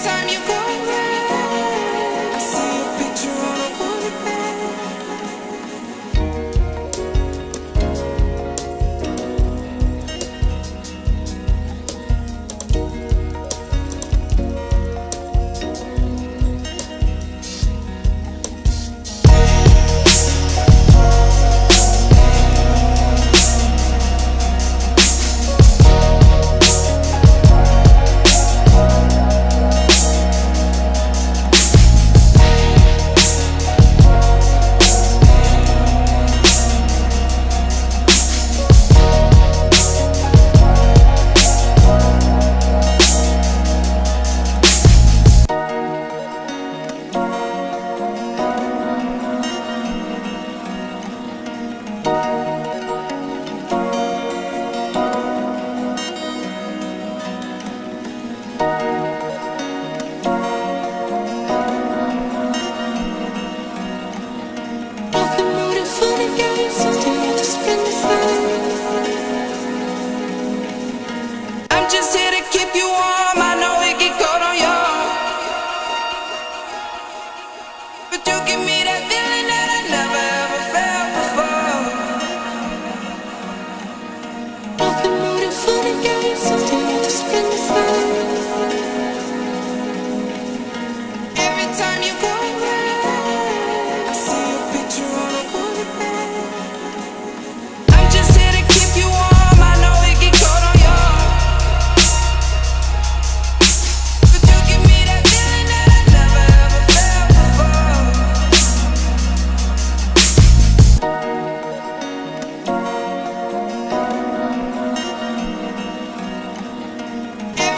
time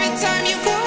every time you go